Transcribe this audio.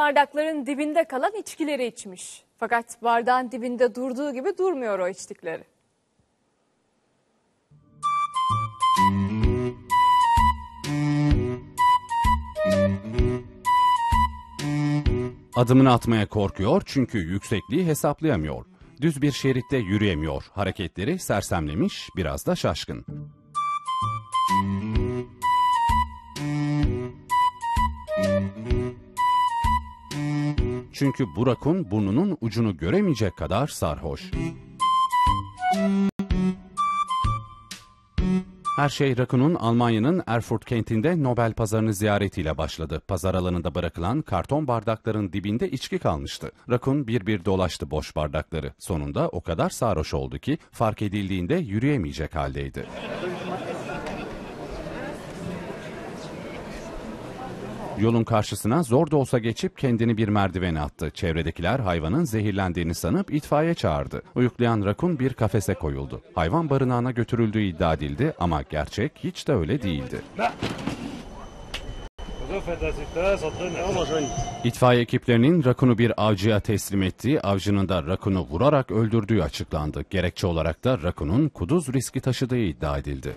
bardakların dibinde kalan içkileri içmiş. Fakat bardağın dibinde durduğu gibi durmuyor o içtikleri. Adımını atmaya korkuyor çünkü yüksekliği hesaplayamıyor. Düz bir şeritte yürüyemiyor. Hareketleri sersemlemiş, biraz da şaşkın. Çünkü bu rakun burnunun ucunu göremeyecek kadar sarhoş. Her şey Rakun'un Almanya'nın Erfurt kentinde Nobel pazarını ziyaretiyle başladı. Pazar alanında bırakılan karton bardakların dibinde içki kalmıştı. Rakun bir bir dolaştı boş bardakları. Sonunda o kadar sarhoş oldu ki fark edildiğinde yürüyemeyecek haldeydi. Yolun karşısına zor da olsa geçip kendini bir merdivene attı. Çevredekiler hayvanın zehirlendiğini sanıp itfaiye çağırdı. Uyuklayan rakun bir kafese koyuldu. Hayvan barınağına götürüldüğü iddia edildi ama gerçek hiç de öyle değildi. İtfaiye ekiplerinin rakunu bir avcıya teslim ettiği, avcının da rakunu vurarak öldürdüğü açıklandı. Gerekçe olarak da rakunun kuduz riski taşıdığı iddia edildi.